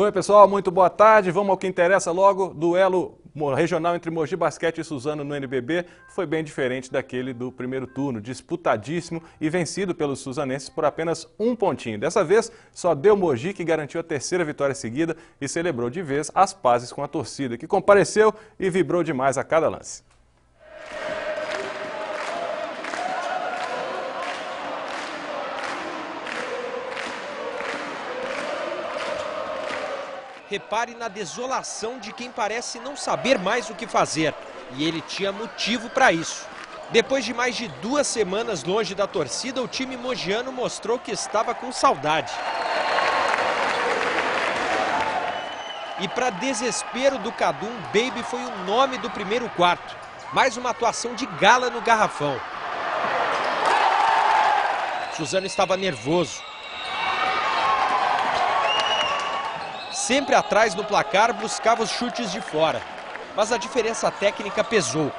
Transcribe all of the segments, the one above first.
Oi, pessoal, muito boa tarde. Vamos ao que interessa logo. Duelo regional entre Mogi Basquete e Suzano no NBB foi bem diferente daquele do primeiro turno, disputadíssimo e vencido pelos suzanenses por apenas um pontinho. Dessa vez, só deu Mogi que garantiu a terceira vitória seguida e celebrou de vez as pazes com a torcida, que compareceu e vibrou demais a cada lance. Repare na desolação de quem parece não saber mais o que fazer. E ele tinha motivo para isso. Depois de mais de duas semanas longe da torcida, o time mogiano mostrou que estava com saudade. E para desespero do Cadum, Baby foi o nome do primeiro quarto. Mais uma atuação de gala no garrafão. Suzano estava nervoso. Sempre atrás no placar, buscava os chutes de fora. Mas a diferença técnica pesou.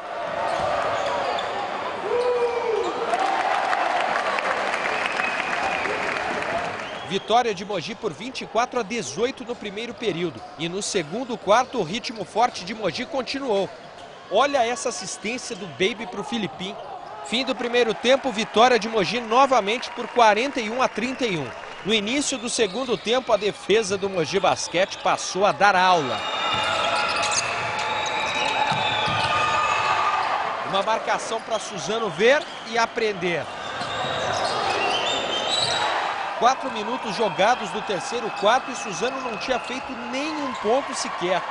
Vitória de Mogi por 24 a 18 no primeiro período. E no segundo quarto, o ritmo forte de Mogi continuou. Olha essa assistência do Baby para o Filipim. Fim do primeiro tempo, vitória de Mogi novamente por 41 a 31. No início do segundo tempo, a defesa do Mogi Basquete passou a dar aula. Uma marcação para Suzano ver e aprender. Quatro minutos jogados do terceiro quarto e Suzano não tinha feito nenhum ponto sequer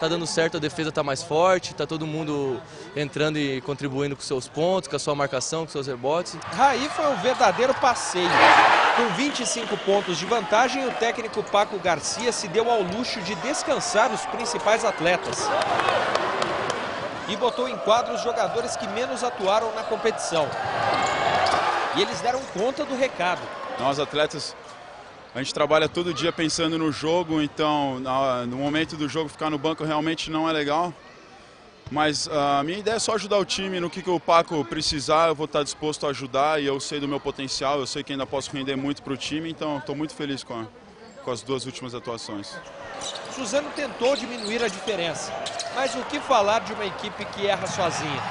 tá dando certo, a defesa tá mais forte, tá todo mundo entrando e contribuindo com seus pontos, com a sua marcação, com seus rebotes. Aí foi um verdadeiro passeio. Com 25 pontos de vantagem, o técnico Paco Garcia se deu ao luxo de descansar os principais atletas. E botou em quadro os jogadores que menos atuaram na competição. E eles deram conta do recado. Nós, atletas, a gente trabalha todo dia pensando no jogo, então no momento do jogo ficar no banco realmente não é legal. Mas a minha ideia é só ajudar o time no que, que o Paco precisar, eu vou estar disposto a ajudar e eu sei do meu potencial, eu sei que ainda posso render muito para o time, então estou muito feliz com, a, com as duas últimas atuações. Suzano tentou diminuir a diferença, mas o que falar de uma equipe que erra sozinha?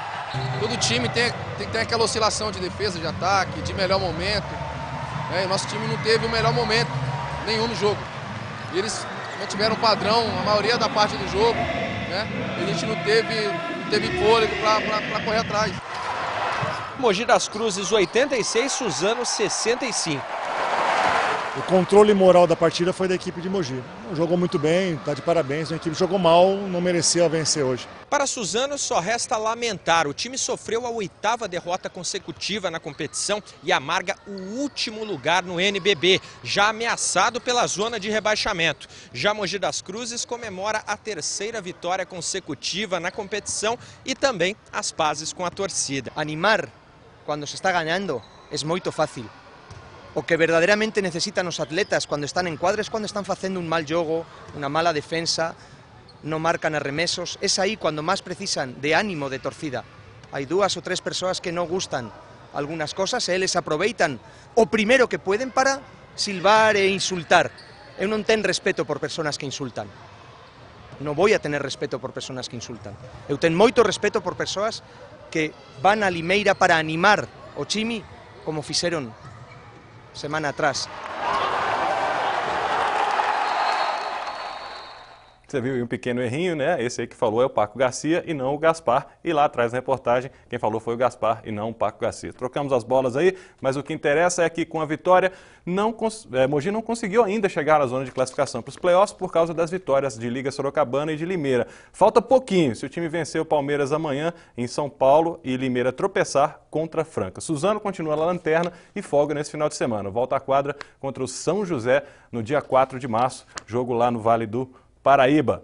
Todo time tem, tem, tem aquela oscilação de defesa, de ataque, de melhor momento. É, nosso time não teve o melhor momento nenhum no jogo. E eles mantiveram o padrão a maioria da parte do jogo. Né? A gente não teve, não teve fôlego para correr atrás. Mogi das Cruzes 86, Suzano 65. O controle moral da partida foi da equipe de Mogi. Jogou muito bem, está de parabéns. A equipe jogou mal, não merecia vencer hoje. Para Suzano, só resta lamentar. O time sofreu a oitava derrota consecutiva na competição e amarga o último lugar no NBB, já ameaçado pela zona de rebaixamento. Já Mogi das Cruzes comemora a terceira vitória consecutiva na competição e também as pazes com a torcida. Animar quando se está ganhando é muito fácil. O que verdaderamente necesitan los atletas cuando están en cuadres, cuando están haciendo un mal juego, una mala defensa, no marcan arremesos, es ahí cuando más precisan de ánimo de torcida. Hay dos o tres personas que no gustan algunas cosas, e les aproveitan o primero que pueden para silbar e insultar. Eu non ten respeto por personas que insultan. No voy a tener respeto por personas que insultan. Eu ten moito respeto por persoas que van a Limeira para animar o Chimi como fixeron semana atrás. Você viu um pequeno errinho, né? Esse aí que falou é o Paco Garcia e não o Gaspar. E lá atrás na reportagem, quem falou foi o Gaspar e não o Paco Garcia. Trocamos as bolas aí, mas o que interessa é que com a vitória, não, é, Mogi não conseguiu ainda chegar na zona de classificação para os playoffs por causa das vitórias de Liga Sorocabana e de Limeira. Falta pouquinho se o time vencer o Palmeiras amanhã em São Paulo e Limeira tropeçar contra Franca. Suzano continua na lanterna e folga nesse final de semana. Volta à quadra contra o São José no dia 4 de março, jogo lá no Vale do Paraíba.